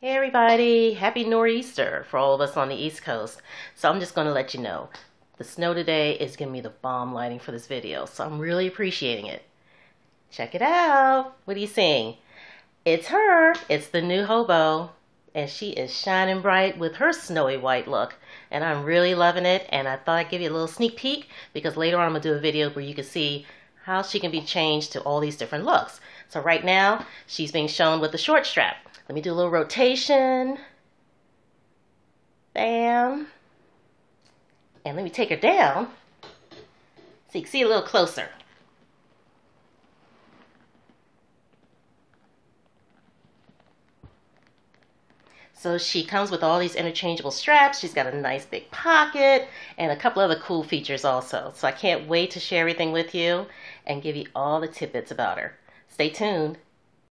Hey everybody, happy nor'easter for all of us on the east coast. So I'm just going to let you know, the snow today is giving me the bomb lighting for this video, so I'm really appreciating it. Check it out. What are you seeing? It's her. It's the new hobo. And she is shining bright with her snowy white look. And I'm really loving it. And I thought I'd give you a little sneak peek because later on I'm going to do a video where you can see how she can be changed to all these different looks. So right now, she's being shown with the short strap. Let me do a little rotation. Bam. And let me take her down so you can see a little closer. So she comes with all these interchangeable straps. She's got a nice big pocket and a couple other cool features also. So I can't wait to share everything with you and give you all the tidbits about her. Stay tuned.